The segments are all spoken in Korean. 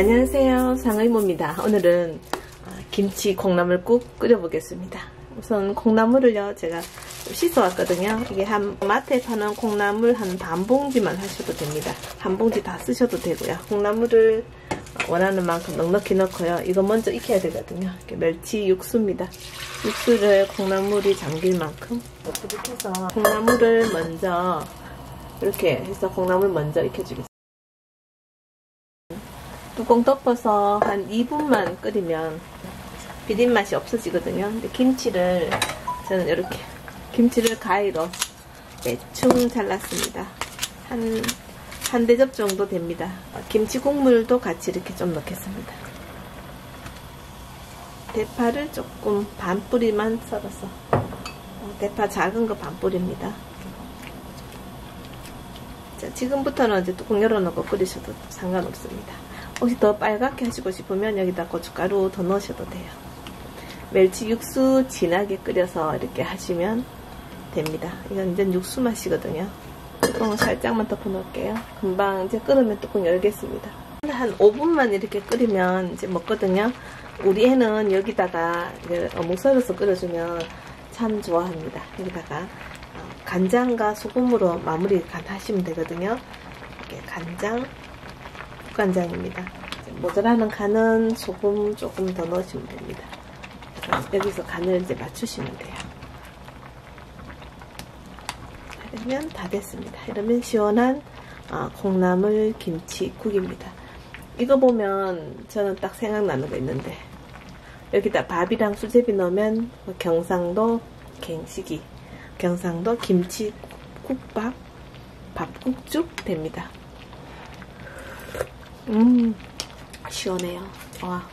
안녕하세요. 상의모입니다. 오늘은 아, 김치 콩나물국 끓여보겠습니다. 우선 콩나물을요 제가 씻어 왔거든요. 이게 한 마트에 파는 콩나물 한 반 봉지만 하셔도 됩니다. 한 봉지 다 쓰셔도 되고요. 콩나물을 원하는 만큼 넉넉히 넣고요. 이거 먼저 익혀야 되거든요. 멸치 육수입니다. 육수를 콩나물이 잠길 만큼 이렇게 해서 콩나물을 먼저 이렇게 해서 콩나물 먼저 익혀주겠습니다 뚜껑 덮어서 한 2분만 끓이면 비린 맛이 없어지거든요. 근데 김치를 저는 이렇게 김치를 가위로 대충 잘랐습니다. 한, 한 대접 정도 됩니다. 김치 국물도 같이 이렇게 좀 넣겠습니다. 대파를 조금 반 뿌리만 썰어서 어, 대파 작은 거 반 뿌립니다. 자, 지금부터는 이제 뚜껑 열어놓고 끓이셔도 상관없습니다. 혹시 더 빨갛게 하시고 싶으면 여기다 고춧가루 더 넣으셔도 돼요. 멸치 육수 진하게 끓여서 이렇게 하시면 됩니다. 이건 이제 육수 맛이거든요. 뚜껑을 살짝만 덮어 놓을게요. 금방 이제 끓으면 뚜껑 열겠습니다. 한 5분만 이렇게 끓이면 이제 먹거든요. 우리 애는 여기다가 어묵 썰어서 끓여주면 참 좋아합니다. 여기다가 어, 간장과 소금으로 마무리 간 하시면 되거든요. 이렇게 간장, 국간장입니다. 모자라는 간은 소금 조금 더 넣으시면 됩니다. 여기서 간을 이제 맞추시면 돼요. 이러면 다 됐습니다. 이러면 시원한 아, 콩나물 김치국입니다. 이거 보면 저는 딱 생각나는 거 있는데 여기다 밥이랑 수제비 넣으면 뭐 경상도 갱식이 경상도 김치국밥 밥국죽 됩니다. 음. 시원해요. 와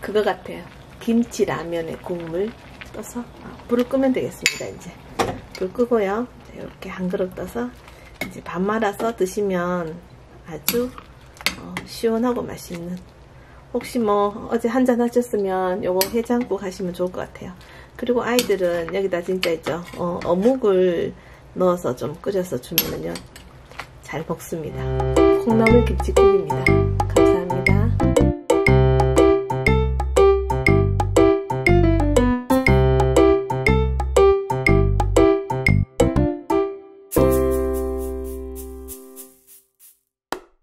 그거 같아요. 김치 라면에 국물 떠서? 아, 불을 끄면 되겠습니다 이제. 불 끄고요. 이렇게 한 그릇 떠서 이제 밥 말아서 드시면 아주 어, 시원하고 맛있는. 혹시 뭐 어제 한잔 하셨으면 요거 해장국 하시면 좋을 것 같아요. 그리고 아이들은 여기다 진짜 있죠. 어, 어묵을 넣어서 좀 끓여서 주면은요 잘 먹습니다. 콩나물 김치국입니다